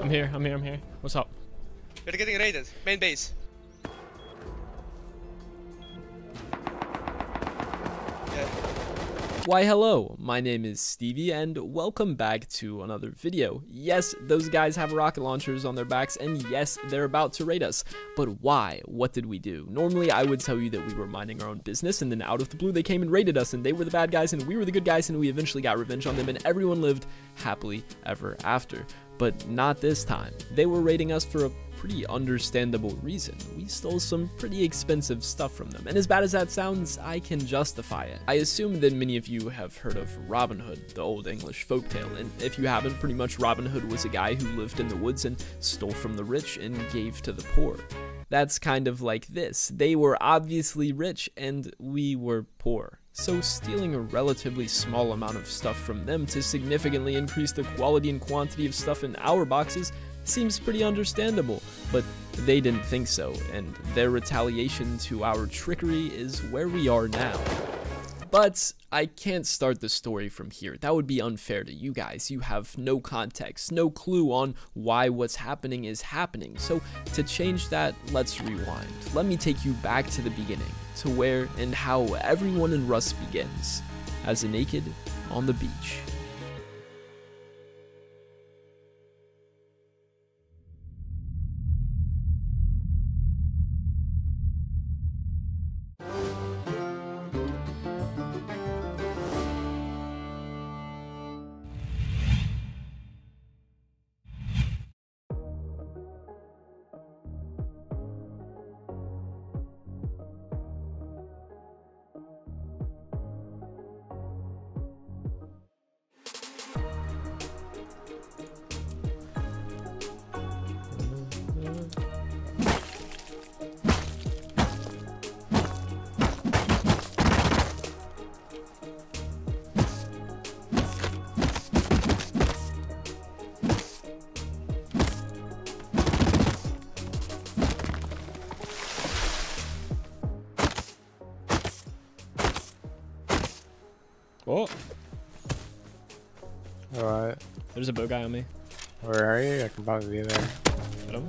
I'm here, I'm here, I'm here. What's up? We're getting raided. Main base. Yeah. Why hello, my name is Stevie and welcome back to another video. Yes, those guys have rocket launchers on their backs and yes, they're about to raid us. But why? What did we do? Normally I would tell you that we were minding our own business and then out of the blue they came and raided us and they were the bad guys and we were the good guys and we eventually got revenge on them and everyone lived happily ever after. But not this time. They were raiding us for a pretty understandable reason. We stole some pretty expensive stuff from them, and as bad as that sounds, I can justify it. I assume that many of you have heard of Robin Hood, the old English folktale, and if you haven't, pretty much Robin Hood was a guy who lived in the woods and stole from the rich and gave to the poor. That's kind of like this. They were obviously rich and we were poor. So stealing a relatively small amount of stuff from them to significantly increase the quality and quantity of stuff in our boxes seems pretty understandable, but they didn't think so, and their retaliation to our trickery is where we are now. But I can't start the story from here. That would be unfair to you guys. You have no context, no clue on why what's happening is happening. So to change that, let's rewind. Let me take you back to the beginning, to where and how everyone in Rust begins, as a naked on the beach. There's a bow guy on me. Where are you? I can probably be there. Hit him.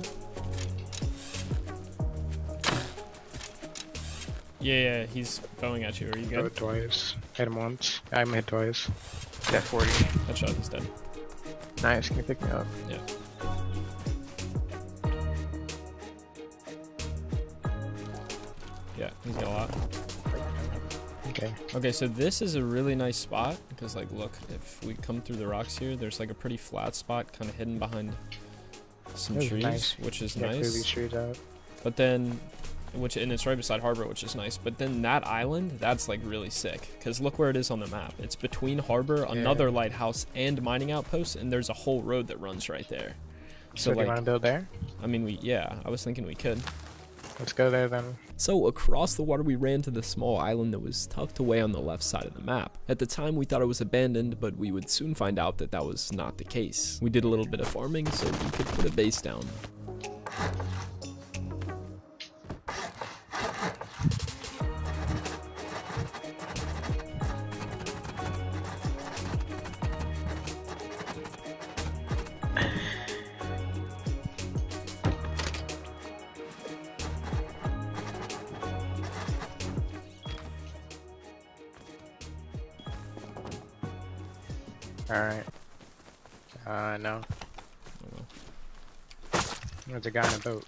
Yeah, yeah, he's bowing at you. Are you Throw good? it twice. Hit him once. I'm hit twice. Death 40. Headshot, he's dead. Nice, can you pick me up? Yeah. Yeah, Okay. So this is a really nice spot because, like, look, if we come through the rocks here, there's like a pretty flat spot, kind of hidden behind some This is trees, nice. which is Yeah, nice. But then, which and it's right beside harbor, which is nice. But then that island, that's like really sick because look where it is on the map. It's between harbor, another lighthouse, and mining outpost, and there's a whole road that runs right there. So, So do you want to build there? I mean, we yeah, I was thinking we could. Let's go there then. So across the water we ran to the small island that was tucked away on the left side of the map. At the time we thought it was abandoned, but we would soon find out that that was not the case. We did a little bit of farming so we could put a base down. There's a guy in a boat.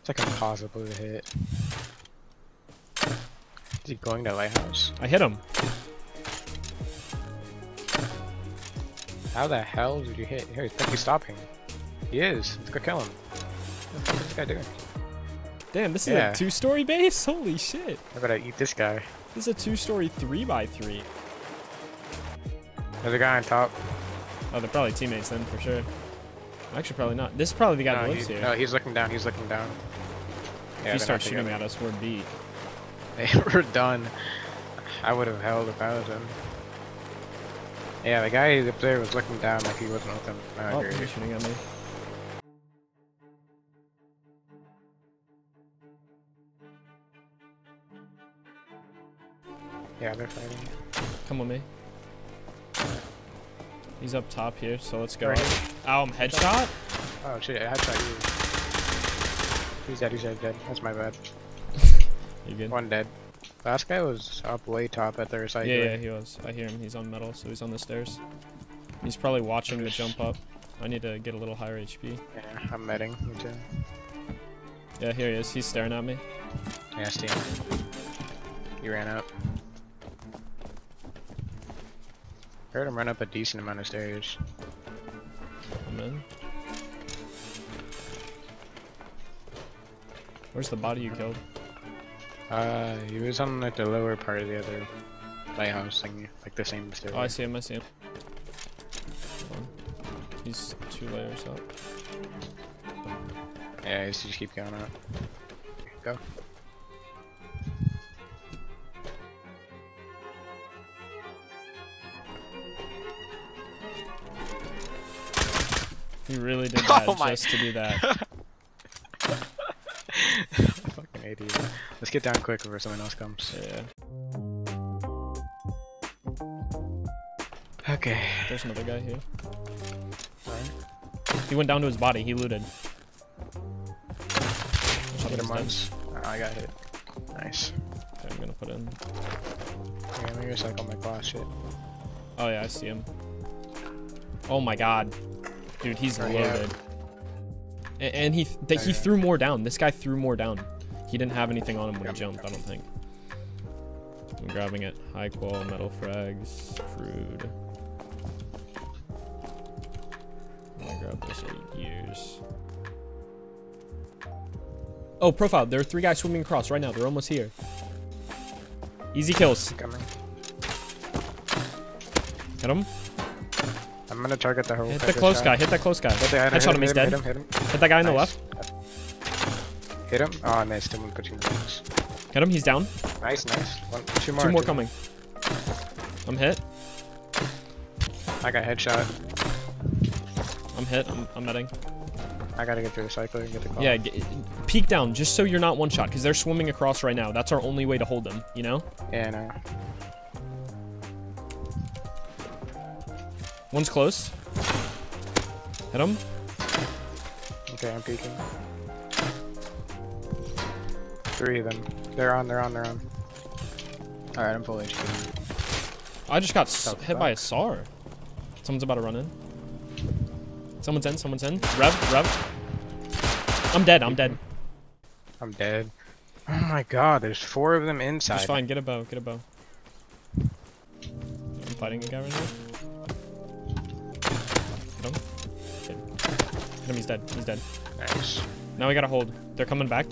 It's like impossible to hit. Is he going to lighthouse? I hit him. How the hell did you hit? Here, he's stopping. He is. Let's go kill him. What the fuck is this guy doing? Damn, this is Yeah. a two-story base. Holy shit! I gotta eat this guy. This is a two-story three by three. There's a guy on top. Oh, they're probably teammates then for sure. Actually, probably not. This is probably the guy no, that lives he- here. no, he's looking down. He's looking down. if starts shooting at us, we're beat. We're done. I would have held if I was him. Yeah, the guy up there was looking down like he wasn't with him. I Oh, he's shooting at me. Yeah, they're fighting. Come with me. He's up top here, so let's go. Right Ow, I'm headshot? Oh shit, I shot you. He's dead, he's dead, dead. That's my bad. You good? One dead. Last guy was up way top at the recycler. Yeah, yeah, he was. I hear him. He's on metal, so he's on the stairs. He's probably watching the jump up. I need to get a little higher HP. Yeah, I'm medding. Me too. Yeah, here he is. He's staring at me. Yeah, Steam. He ran up. Heard him run up a decent amount of stairs. I'm in. Where's the body you killed? Uh, he was on like the lower part of the other lighthouse thingy, like the same stair. Oh, I see him. I see him. He's two layers up. Yeah, he just keep going up. Go. He really did that Oh just to do that. Fucking idiot. Let's get down quick before someone else comes. Yeah. Okay. There's another guy here. Alright. He went down to his body. He looted. Hit him once. Oh, I got hit. Nice. Okay, I'm gonna put in. Let me recycle my glass shit. Oh yeah, I see him. Oh my god, dude, he's Oh, yeah. loaded. A- And he th- th- he threw more down. This guy threw more down. He didn't have anything on him when Yep. he jumped. I don't think. I'm grabbing it. High qual metal frags, crude. I'm gonna grab this eight years. Oh, profile. There are three guys swimming across right now. They're almost here. Easy kills. Coming. Hit him. I'm gonna target the whole Hit the close shot. guy. Hit that close guy. Hit the- hit Headshot him. He's dead. Hit him, hit him. Hit that guy on the left. Hit him. Oh, I missed him. Put you in the box. Hit him. He's down. Nice, nice. One, two more. Two more coming. I'm hit. I got headshot. I'm hit. I'm, I'm netting. I gotta get through the cycler and get the call. Yeah, g peek down just so you're not one shot because they're swimming across right now. That's our only way to hold them. You know. Yeah, no. One's close. Hit him. Okay, I'm peeking. Three of them. They're on, they're on, they're on. Alright, I'm full HP. I just got s- South hit by a back. SAR. Someone's about to run in. Someone's in. Someone's in. Rev. Rev. I'm dead. I'm dead. I'm dead. Oh my god, there's four of them inside. Just fine. Get a bow. Get a bow. I'm fighting a guy right now. Him. He's dead. He's dead. Nice. Now we gotta hold. They're coming back.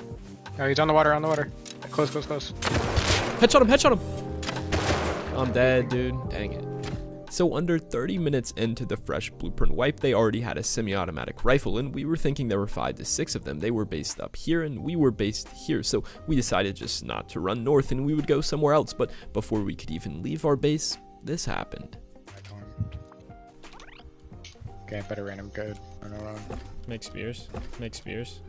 Oh, he's on the water, on the water. Close, close, close. Headshot him, headshot him! I'm dead, dude. Dang it. So under 30 minutes into the fresh blueprint wipe, they already had a semi-automatic rifle, and we were thinking there were 5 to 6 of them. They were based up here, and we were based here, so we decided just not to run north, and we would go somewhere else, but before we could even leave our base, this happened. Okay, I better random code. Run around. Make spears. Make spears.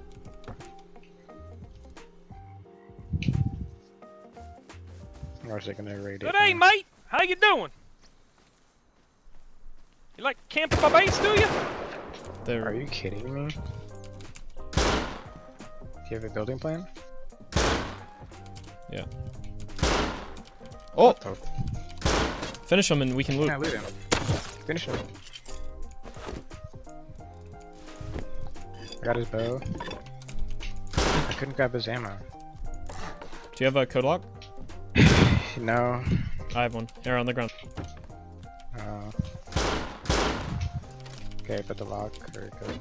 Or is it gonna raid it? Good day, mate. How you doing? You like camping my base, do you? They're, Are you kidding me? Do you have a building plan? yeah. Oh! Finish them and we can loot. yeah, loot him. Finish him. Got his bow. I couldn't grab his ammo. Do you have a code lock? No. I have one. Here on the ground. Uh, okay, put the lock or code.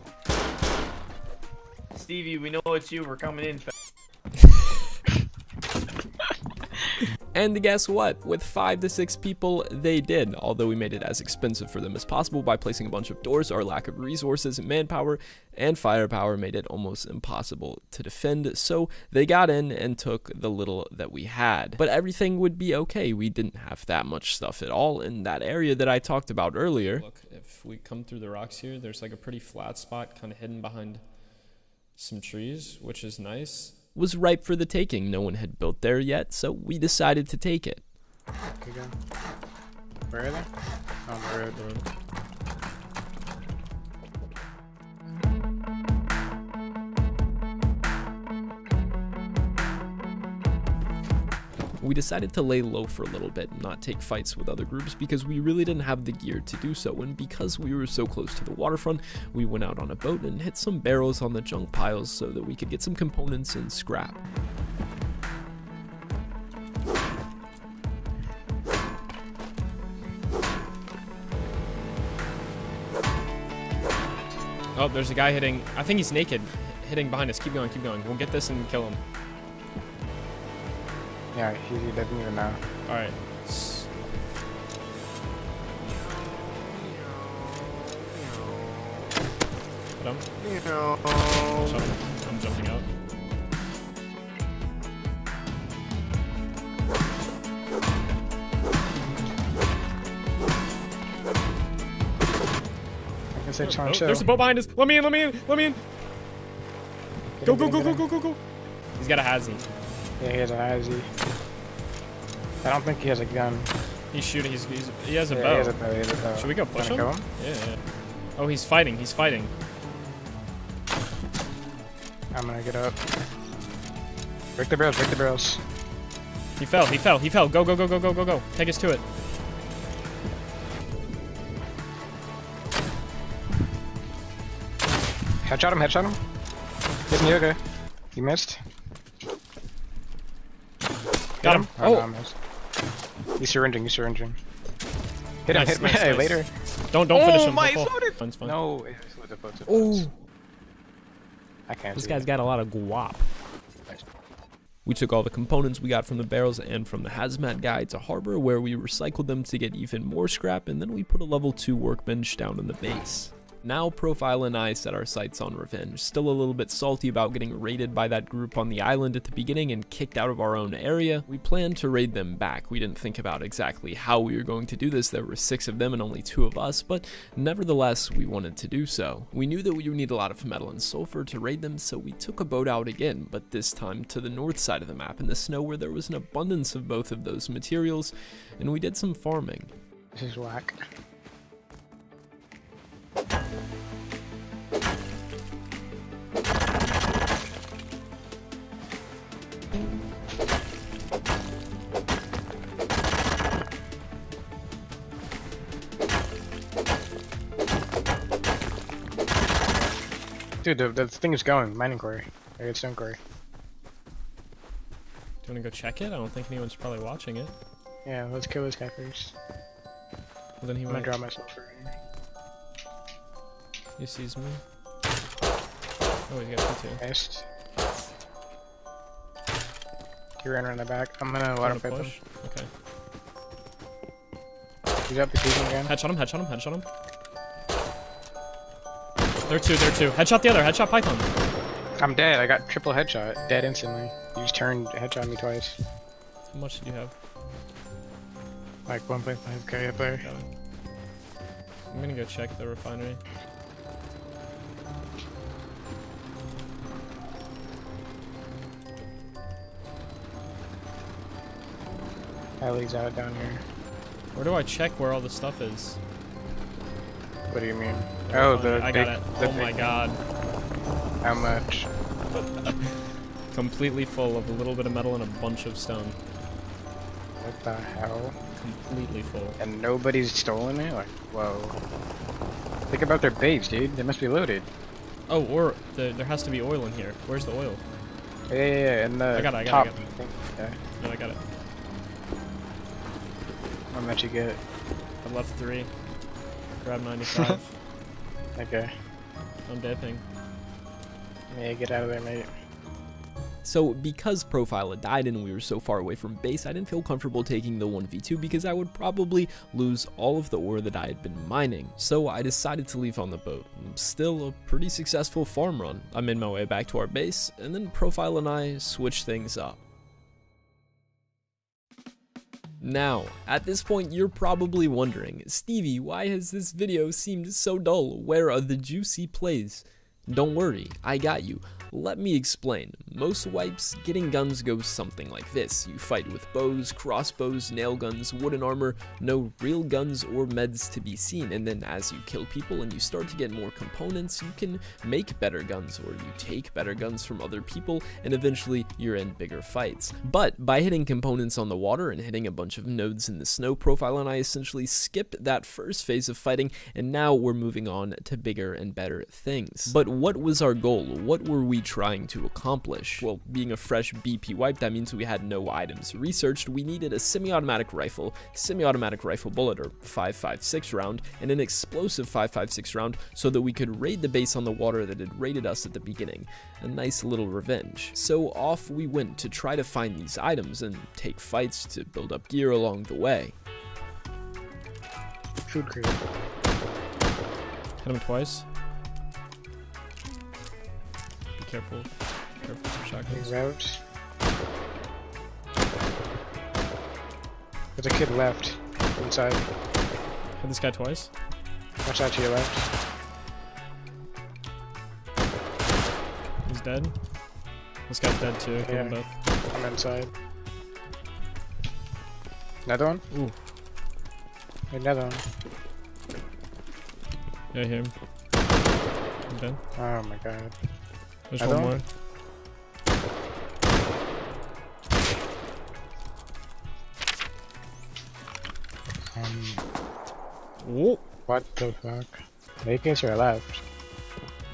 Stevie, we know it's you. We're coming in. And guess what? With five to six people, they did. Although we made it as expensive for them as possible by placing a bunch of doors, our lack of resources, manpower, and firepower made it almost impossible to defend. So they got in and took the little that we had. But everything would be okay. We didn't have that much stuff at all in that area that I talked about earlier. Look, if we come through the rocks here, there's like a pretty flat spot kind of hidden behind some trees, which is nice was ripe for the taking. No one had built there yet, so we decided to take it. Where are they? On the road. We decided to lay low for a little bit and not take fights with other groups because we really didn't have the gear to do so, and because we were so close to the waterfront, we went out on a boat and hit some barrels on the junk piles so that we could get some components and scrap. Oh, there's a guy hitting. I think he's naked, hitting behind us. Keep going, keep going. We'll get this and kill him. Yeah, he, doesn't even know. All right. S- Hit him. I'm jumping out. I guess they're Oh, trying there's a boat behind us. Let me in, let me in, let me in. Go, go, go, go, go, go, go. He's got a hazy. Yeah, he has a Hazy. I don't think he has a gun. He's shooting. He's, he's he has a yeah, bow. He has a bow. He has a bow. Should we go push him? Wanna Yeah, yeah. Oh, he's fighting. He's fighting. I'm gonna get up. Break the barrels, break the barrels. He fell. He fell. He fell. Go, go, go, go, go, go, go. Take us to it. Headshot him, headshot him. Isn't he okay? You missed? Got him. Oh, no, I Oh, missed. He's syringing, he's syringing. Hit him, Nice, hit him, nice, hey, nice. later. don't don't finish Oh, him. my Don't loaded. It's fine. No, it's with the boats. Oh, I can't This see guy's it. got a lot of guap. We took all the components we got from the barrels and from the hazmat guy to harbor where we recycled them to get even more scrap and then we put a level 2 workbench down in the base. Now Profile and I set our sights on revenge, still a little bit salty about getting raided by that group on the island at the beginning and kicked out of our own area. We planned to raid them back. We didn't think about exactly how we were going to do this, there were six of them and only two of us, but nevertheless we wanted to do so. We knew that we would need a lot of metal and sulfur to raid them, so we took a boat out again, but this time to the north side of the map in the snow where there was an abundance of both of those materials, and we did some farming. This is whack. Dude, the, the thing is going. Mining quarry. I get stone quarry. Do you want to go check it? I don't think anyone's probably watching it. Yeah, let's kill this guy first. Well, then he I'm gonna draw myself for here. He sees me. Oh, he's got me too. Missed. He ran around the back. I'm gonna water him. push? Okay. He's up the beacon again. Headshot him. Headshot him. Headshot him. There two. There two. Headshot the other. Headshot Python. I'm dead. I got triple headshot. Dead instantly. You just turned headshot me twice. How much did you have? Like 1.5k up there. I'm gonna go check the refinery. Ellie's out down here. Where do I check where all the stuff is? What do you mean? Oh, the I big, got it. the Oh my god. How much? Completely full of a little bit of metal and a bunch of stone. What the hell? Completely full. And nobody's stolen it? Like, whoa. Think about their base, dude. They must be loaded. Oh, or the, there has to be oil in here. Where's the oil? Yeah, yeah, yeah. And the I got it, I got it, top. I got Yeah. Yeah, I got it. How much you get? I left three. Grab 95. Okay. I'm dipping. Yeah, get out of there, mate. So because Profile had died and we were so far away from base, I didn't feel comfortable taking the 1v2 because I would probably lose all of the ore that I had been mining. So I decided to leave on the boat. Still a pretty successful farm run. I made my way back to our base, and then Profile and I switched things up. Now, at this point, you're probably wondering, Stevie, why has this video seemed so dull? Where are the juicy plays? Don't worry, I got you. Let me explain. Most wipes, getting guns goes something like this. You fight with bows, crossbows, nail guns, wooden armor, no real guns or meds to be seen, and then as you kill people and you start to get more components, you can make better guns or you take better guns from other people, and eventually you're in bigger fights. But by hitting components on the water and hitting a bunch of nodes in the snow profile, and I essentially skipped that first phase of fighting, and now we're moving on to bigger and better things. But what was our goal? What were we trying to accomplish? Well, being a fresh BP wipe, that means we had no items researched. We needed a semi-automatic rifle, semi-automatic rifle bullet, or 5.56 round, and an explosive 5.56 round so that we could raid the base on the water that had raided us at the beginning. A nice little revenge. So off we went to try to find these items and take fights to build up gear along the way. Food crate. Hit him twice. Careful. Careful for shotguns. Route. There's a kid left. Inside. Hit this guy twice. Watch out to your left. He's dead. This guy's dead too. Kill them both. I'm inside. Another one? Ooh. Another one. Yeah, I hear him. He's dead. Oh my god. There's one one? more. Um, Whoa. what the fuck? Naked to your left.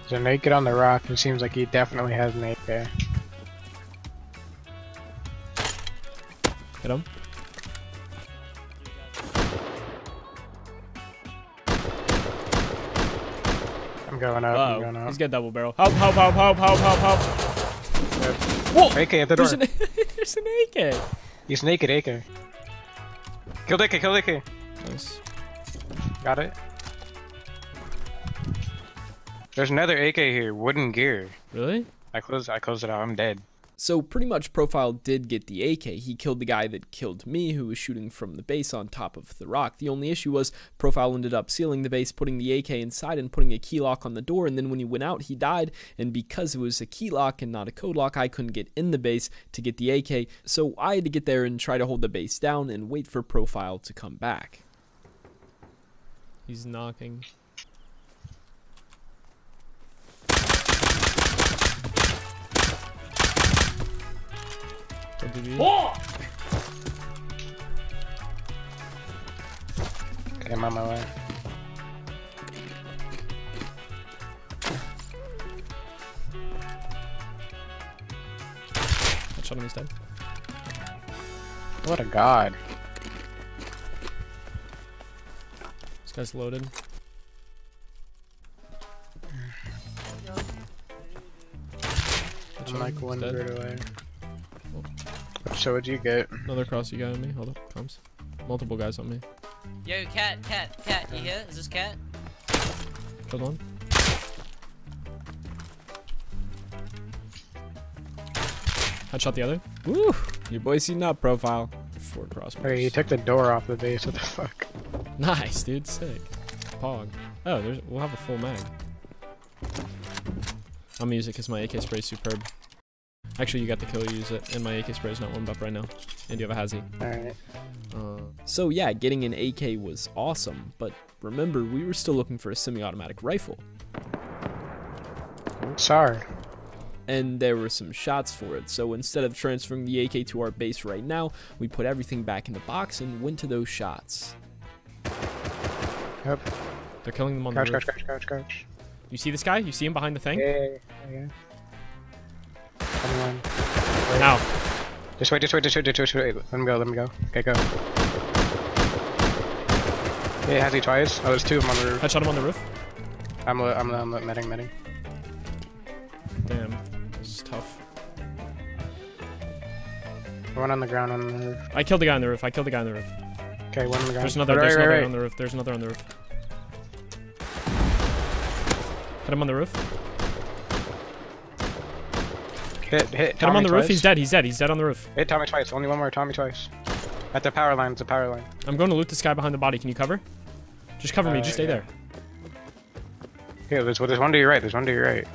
There's a naked on the rock. It seems like he definitely has an AK. Hit him. I'm going up. I'm going Uh oh. up. He's got double barrel. Help, help, help, help, help, help, help. Whoa! AK at the door. There's an, there's an AK. He's naked AK. Kill AK, kill AK. Nice. Got it. There's another AK here, wooden gear. Really? I closed I closed it out, I'm dead. So pretty much Profile did get the AK. He killed the guy that killed me who was shooting from the base on top of the rock. The only issue was Profile ended up sealing the base, putting the AK inside and putting a key lock on the door and then when he went out he died and because it was a key lock and not a code lock I couldn't get in the base to get the AK. So I had to get there and try to hold the base down and wait for Profile to come back. He's knocking. Go DB. Oh! Okay, I'm on my way. I shot him, he's dead. What a god. This guy's loaded. I'm like one Dead. bird away. So what'd you get? Another cross you got on me. Hold up, comes. Multiple guys on me. Yo, cat, cat, cat, you here? Is this cat? Killed one. Headshot the other. Woo! Your boy seen that profile. Four crossbows. Wait, he took the door off the base, what the fuck? Nice, dude. Sick. Pog. Oh, there's. We'll have a full mag. I'm gonna use it because my AK spray is superb. Actually, you got the kill. you Use it, and my AK spray is not warmed up right now. And you have a hazy. Alright. Uh, so yeah, getting an AK was awesome, but remember, we were still looking for a semi-automatic rifle, Sorry. and there were some shots for it. So instead of transferring the AK to our base right now, we put everything back in the box and went to those shots. Yep. They're killing them on Crouch, the crouch, roof. crouch, crouch, crouch. You see this guy? You see him behind the thing? Yeah, yeah, yeah. On. Wait. Now. Just wait, just wait, just wait, just wait, just wait. Let me go, let me go. Okay, go. Yeah, has he twice? Oh, there's two of them on the roof. I shot him on the roof. I'm, li- I'm, li- I'm li- medding, medding. Damn. This is tough. One on the ground on the roof. I killed the guy on the roof. I killed the guy on the roof. Okay, one on the ground. There's another. Right, There's right, another right. on the roof. There's another on the roof. Hit him on the roof. Hit, hit, Hit him on the roof. He's dead. He's dead. He's dead on the roof. Hit Tommy twice. Only one more Tommy twice. At the power line, it's a power line. I'm going to loot this guy behind the body. Can you cover? Just cover me. Uh, Just stay yeah. there. Here, there's, there's one to your right. There's one to your right.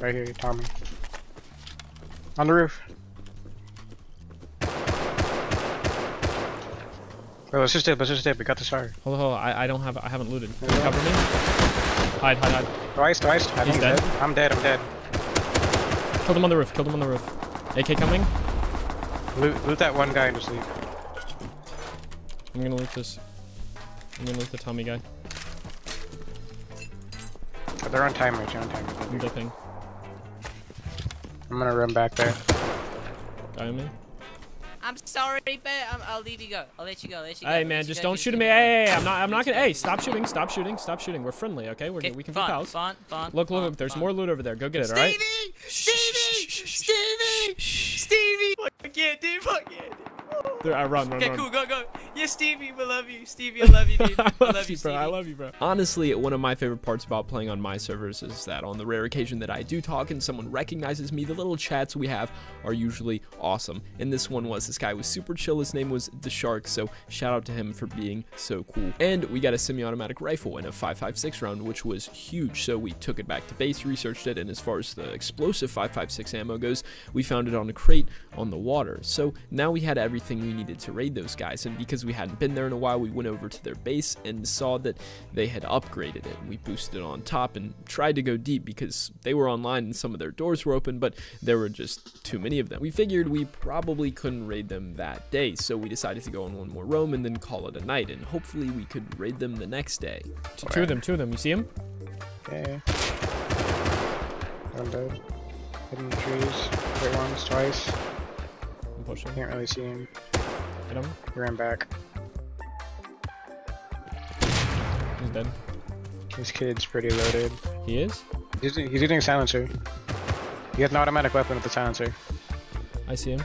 Right here, Tommy. On the roof. Oh, let's just dip, let's just dip. We got this fire. Hold on, hold on. I, I don't have. I haven't looted. Can you cover me? Hide, hide, hide. Twice, twice. I He's think dead. I'm dead, I'm dead. Killed him on the roof. Killed him on the roof. AK coming. Loot, loot that one guy and just leave. I'm gonna loot this. I'm gonna loot the Tommy guy. Oh, they're on timer, they're on timer. I'm. I'm gonna run back there. Guy on me. I'm sorry, but I'm, I'll leave you go. I'll let you go. Let you go. Hey man, just go, don't shoot at me. Hey, hey, hey, I'm not. I'm not gonna. Hey, stop shooting. Stop shooting. Stop shooting. We're friendly, okay? We're we can be fun, pals. Fun, fun. Look, look, look. There's more loot over there. Go get it. All right. Stevie, Stevie! Stevie! Stevie! Fuck yeah, dude. Fuck yeah, dude. There, I run, run, Okay, run. cool. Go, go. Yeah, Stevie, we love you. Stevie, I love you, dude. I I love, love you, you, bro. I love you, bro. Honestly, one of my favorite parts about playing on my servers is that on the rare occasion that I do talk and someone recognizes me, the little chats we have are usually awesome. And this one was this guy was super chill. His name was the Shark, so shout out to him for being so cool. And we got a semi-automatic rifle and a 5.56 round, which was huge. So we took it back to base, researched it, and as far as the explosive 5.56 ammo goes, we found it on a crate on the water. So now we had everything we needed to raid those guys. And because we hadn't been there in a while, we went over to their base and saw that they had upgraded it. We boosted on top and tried to go deep because they were online and some of their doors were open, but there were just too many of them. We figured we probably couldn't raid them that day, so we decided to go on one more roam and then call it a night, and hopefully we could raid them the next day. T- Two of them. Two of them. You see him? Okay. One dead. Hidden trees. Hit once, twice. Pushing. Can't really see him. Hit him. He ran back. He's dead. This kid's pretty loaded. He is. He's, he's using silencer. He has an automatic weapon with the silencer. I see him.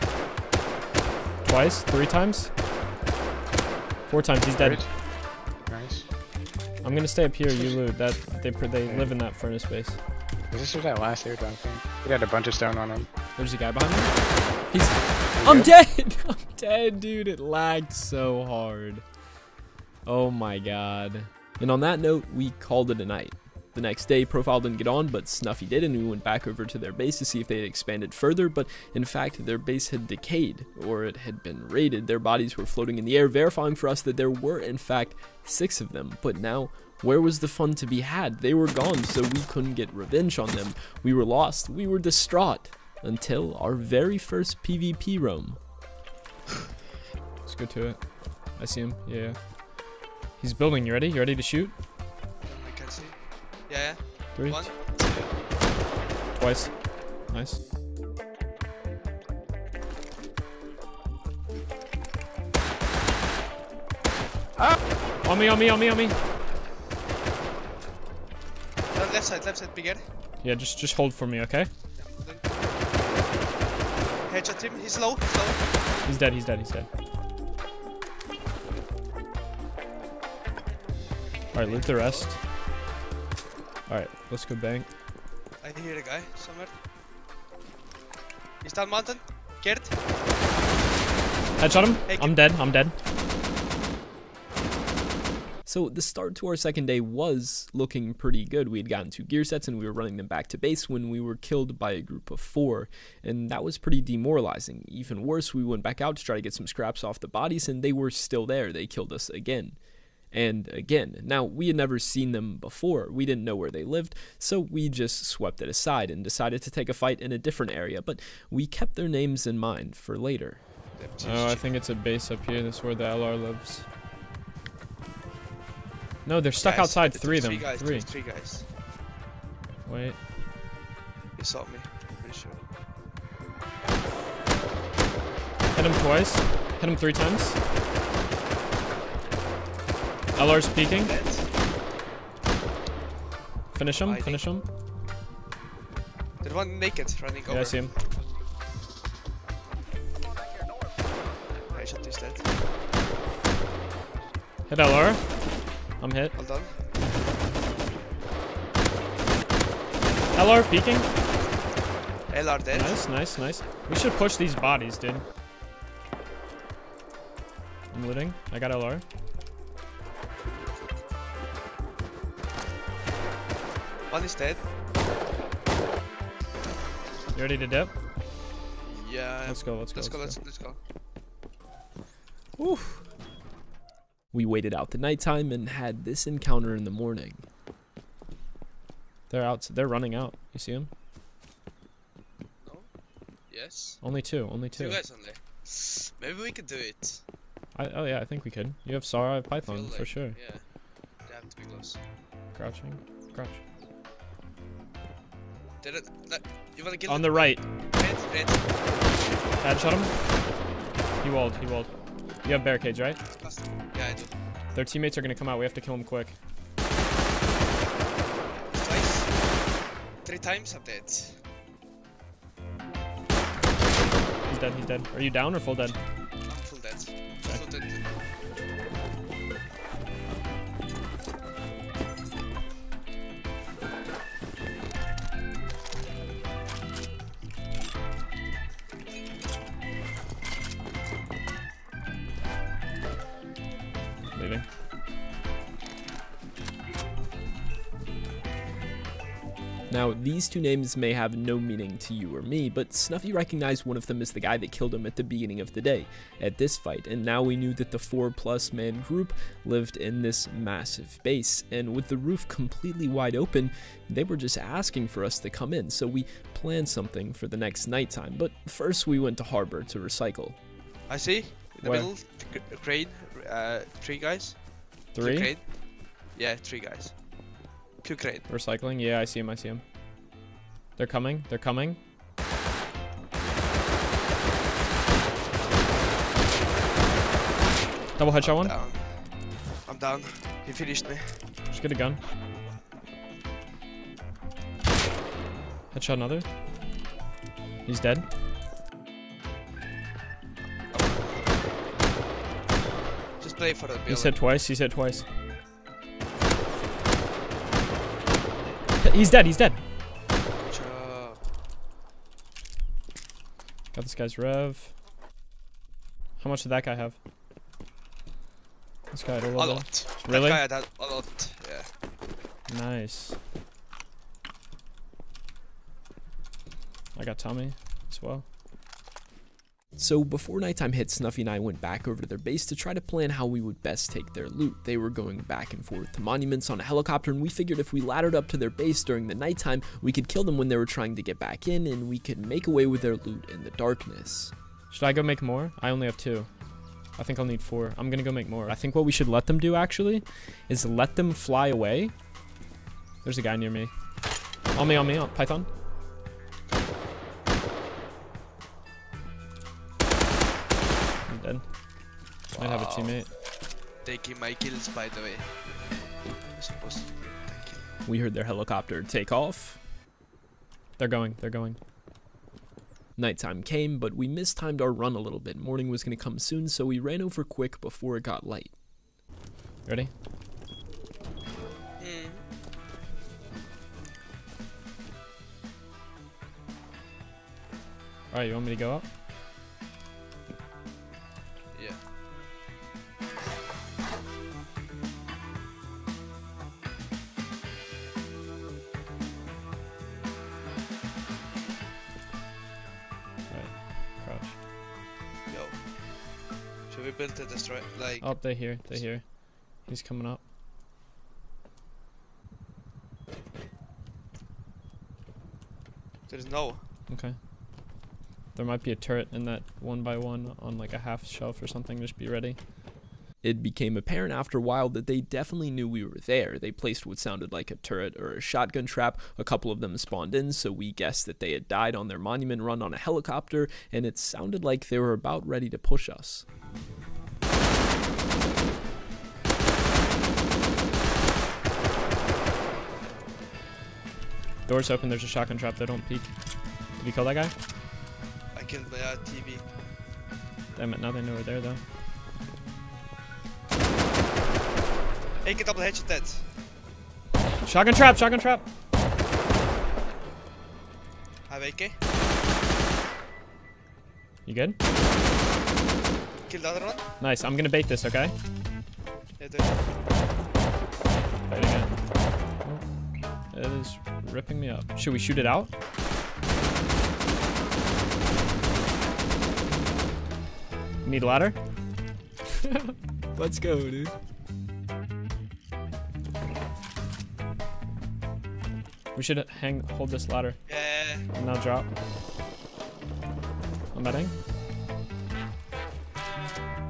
Twice. Three times. Four times. He's dead. Nice. I'm gonna stay up here. You loot. That they they live in that furnace base. Is this what that last airdrop thing? He had a bunch of stone on him. There's a guy behind me. He's. I'm dead. I'm dead, dude. It lagged so hard. Oh my god. And on that note, we called it a night. The next day, Profile didn't get on, but Snuffy did, and we went back over to their base to see if they had expanded further, but in fact, their base had decayed, or it had been raided. Their bodies were floating in the air, verifying for us that there were, in fact, six of them. But now, where was the fun to be had? They were gone, so we couldn't get revenge on them. We were lost, we were distraught, until our very first PvP roam. Let's go to it. I see him. Yeah. yeah. He's building. You ready? You ready to shoot? I can see. Yeah, Three. One. Twice. Nice. Ah! On me, on me, on me, on me. Uh, left side, left side, bigger. Yeah, just just hold for me, okay? Headshot him. He's low. He's low. He's dead, he's dead, he's dead. Alright, loot the rest. Alright, let's go bank. I hear a guy somewhere. He's down mountain. Gert. Headshot him. Hey, I'm dead, I'm dead. So the start to our second day was looking pretty good. We had gotten two gear sets and we were running them back to base when we were killed by a group of four, and that was pretty demoralizing. Even worse, we went back out to try to get some scraps off the bodies, and they were still there. They killed us again. And again, now we had never seen them before. We didn't know where they lived, so we just swept it aside and decided to take a fight in a different area, but we kept their names in mind for later. Oh, I think it's a base up here. That's where the LR lives. No, they're stuck Guys, outside. Three of them. Three guys. Three. Three guys. Wait. He saw me. Pretty sure. Hit him twice. Hit him three times. LR's peeking. Finish him. Finish him. There's one naked running over. Yeah, I see him. Headshot is dead. Hit LR. I'm hit. Well done. LR peeking. LR dead. Nice, nice, nice. We should push these bodies, dude. I'm looting. I got LR. One is dead. You ready to dip? Yeah. Let's go, let's go. Let's go. Let's let's go. Oof. We waited out the nighttime and had this encounter in the morning. They're out. They're running out. You see them? No? Oh, yes. Only two. Only Two two. guys only. Maybe we could do it. I, oh yeah, I think we could. You have Sara, I have Python Feel for sure. Yeah. They have to be close. Crouching. Crouch. Did it? You wanna kill On them? the right. Headshot him. He walled. He walled. You have barricades, right? Yeah, I do. Their teammates are gonna come out. We have to kill them quick. Twice. Three times, I'm dead. He's dead. He's dead. Are you down or full dead? Now, these two names may have no meaning to you or me, but Snuffy recognized one of them as the guy that killed him at the beginning of the day at this fight, and now we knew that the four plus man group lived in this massive base, and with the roof completely wide open, they were just asking for us to come in, so we planned something for the next nighttime, but first we went to Harbor to recycle. I see. In the Where? middle, the crane. Uh, three guys. Two Three. crane. Yeah, three guys. Two crane. Recycling. Yeah, I see him. I see him. They're coming. They're coming. Double headshot I'm one. Down. I'm down. He finished me. Just get a gun. Headshot another. He's dead. Just play for the building. He's hit twice. He's hit twice. He's dead. He's dead. Good job. Got this guy's rev. How much did that guy have? This guy had a A lot. Really? That guy had a lot. Yeah. Nice. I got Tommy as well. So before nighttime hit, Snuffy and I went back over to their base to try to plan how we would best take their loot. They were going back and forth to monuments on a helicopter, and we figured if we laddered up to their base during the nighttime, we could kill them when they were trying to get back in, and we could make away with their loot in the darkness. Should I go make more? I only have two. I think I'll need four. I'm gonna go make more. I think what we should let them do actually is let them fly away. There's a guy near me. On me, on me, on Python. Might have a teammate. Taking my kills, by the way. You're supposed to take it. We heard their helicopter take off. They're going, they're going. Nighttime came, but we mistimed our run a little bit. Morning was going to come soon, so we ran over quick before it got light. Ready? Hmm. Alright, you want me to go up? Build to destroy? Like. Oh, they here, they here. He's coming up. There's no. Okay. There might be a turret in that one by one on like a half shelf or something. Just be ready. It became apparent after a while that they definitely knew we were there. They placed what sounded like a turret or a shotgun trap. A couple of them spawned in, so we guessed that they had died on their monument run on a helicopter, and it sounded like they were about ready to push us. Doors open. There's a shotgun trap. They don't peek. Did you kill that guy? I killed my uh, TV. Damn it! Now they know we're there though. Eén double headshot dead. Shotgun trap, shotgun trap. HWK. You good? Kill the other one. Nice, I'm gonna bait this, okay? Yeah, do It is ripping me up. Should we shoot it out? Need ladder? Let's go, dude. We should hang, hold this ladder. Yeah. And now drop. I'm betting.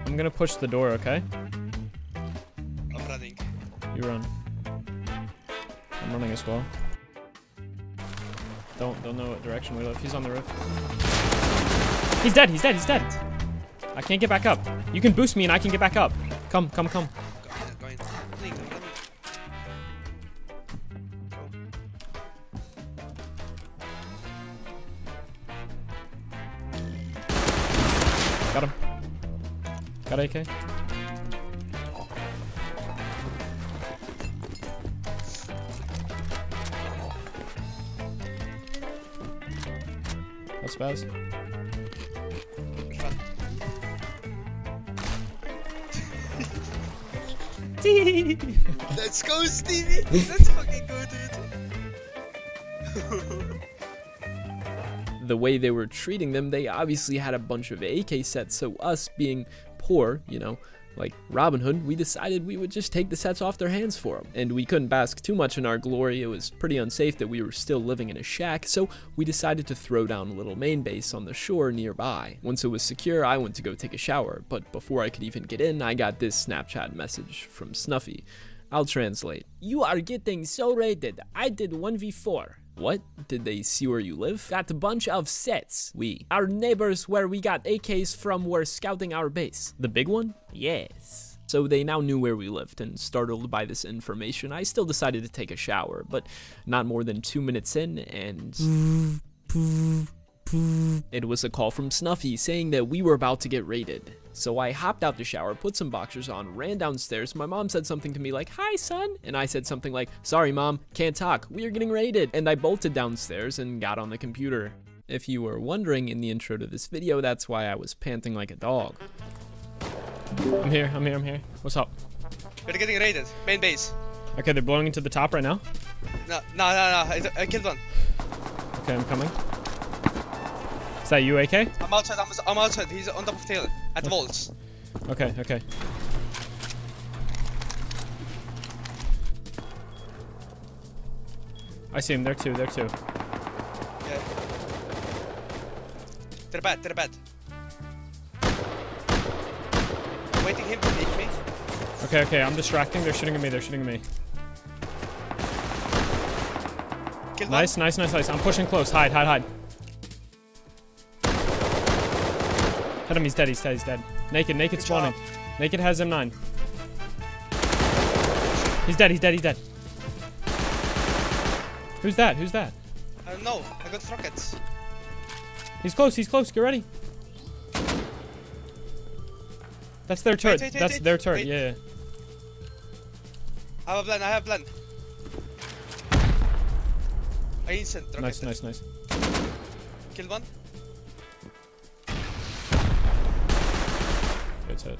I'm gonna push the door, okay? I'm running. You run. I'm running as well. Don't don't know what direction we live. He's on the roof. He's dead. He's dead. He's dead. I can't get back up. You can boost me and I can get back up. Come, come, come. Got AK. That's Spaz. Let's go, Stevie! Let's fucking go, dude! the way they were treating them, they obviously had a bunch of AK sets, so us being poor, you know, like Robin Hood, we decided we would just take the sets off their hands for them. And we couldn't bask too much in our glory, it was pretty unsafe that we were still living in a shack, so we decided to throw down a little main base on the shore nearby. Once it was secure, I went to go take a shower, but before I could even get in, I got this Snapchat message from Snuffy. I'll translate. You are getting so rated. I did 1v4. What? Did they see where you live? Got a bunch of sets. We. Our neighbors where we got AKs from were scouting our base. The big one? Yes. So they now knew where we lived, and startled by this information, I still decided to take a shower, but not more than two minutes in, and. It was a call from Snuffy saying that we were about to get raided. So I hopped out the shower, put some boxers on, ran downstairs. My mom said something to me like, Hi, son. And I said something like, Sorry, mom, can't talk. We are getting raided. And I bolted downstairs and got on the computer. If you were wondering in the intro to this video, that's why I was panting like a dog. I'm here. I'm here. I'm here. What's up? We're getting raided. Main base. Okay, they're blowing into the top right now. No, no, no, no. I, I killed one. Okay, I'm coming. Is that you, AK? I'm outside. I'm, I'm outside. He's on top of tail. At the walls. Okay, okay. I see him. There too. There too. Yeah. They're bad. They're bad. I'm waiting him to peek me. Okay, okay. I'm distracting. They're shooting at me. They're shooting at me. Nice, nice, nice, nice. I'm pushing close. Hide, hide, hide. Hit him. He's dead. He's dead. He's dead. Naked. Naked Good spawning. Naked has M9. He's dead. He's dead. He's dead. Who's that? Who's that? I don't know. I got rockets. He's close. He's close. Get ready. That's their turret. wait, wait, That's wait, their turret. Yeah. I have a plan. I have a plan. I instant. Nice, nice, nice. Killed one. Good hit.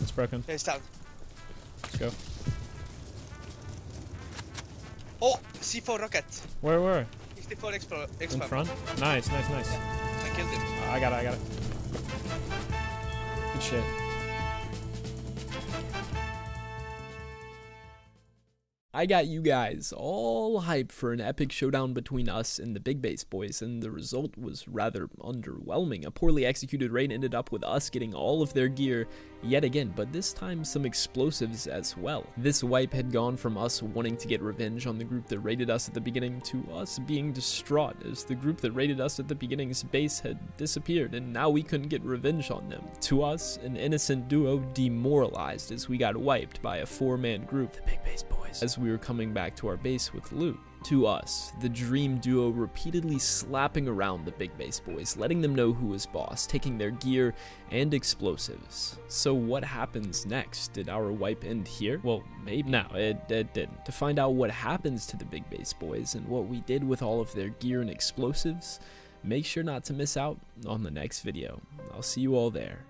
It's broken. Yeah, he's down. Let's go. Oh, C4 rocket. Where, where? 54 expo. In front? Nice, nice, nice. I killed him. I got it, I got it. Good shit. I got you guys all hyped for an epic showdown between us and the Big Base Boys, and the result was rather underwhelming. A poorly executed raid ended up with us getting all of their gear yet again, but this time some explosives as well. This wipe had gone from us wanting to get revenge on the group that raided us at the beginning to us being distraught as the group that raided us at the beginning's base had disappeared and now we couldn't get revenge on them. To us, an innocent duo demoralized as we got wiped by a four-man group, the Big Base Boys, as we were coming back to our base with loot. To us, the Dream Duo repeatedly slapping around the Big Base Boys, letting them know who was boss, taking their gear and explosives. So what happens next? Did our wipe end here? Well, maybe. No, it, it didn't. To find out what happens to the Big Base Boys and what we did with all of their gear and explosives, make sure not to miss out on the next video. I'll see you all there.